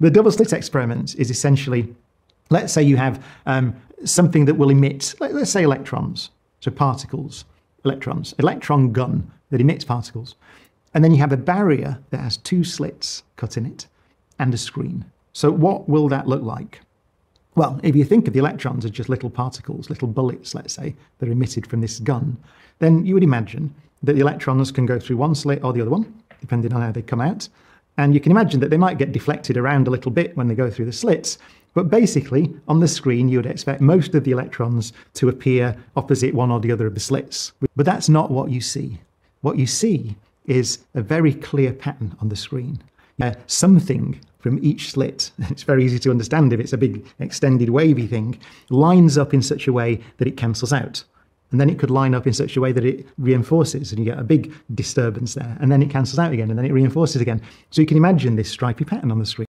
The double slit experiment is essentially, let's say you have um, something that will emit, let, us say electrons, so particles, electrons, electron gun that emits particles. And then you have a barrier that has two slits cut in it and a screen. So what will that look like? Well, if you think of the electrons as just little particles, little bullets, let's say, that are emitted from this gun, then you would imagine that the electrons can go through one slit or the other one, depending on how they come out. And you can imagine that they might get deflected around a little bit when they go through the slits. But basically, on the screen, you would expect most of the electrons to appear opposite one or the other of the slits. But that's not what you see. What you see is a very clear pattern on the screen. Uh, something from each slit, it's very easy to understand if it's a big extended wavy thing, lines up in such a way that it cancels out. And then it could line up in such a way that it reinforces and you get a big disturbance there. And then it cancels out again and then it reinforces again. So you can imagine this stripy pattern on the screen.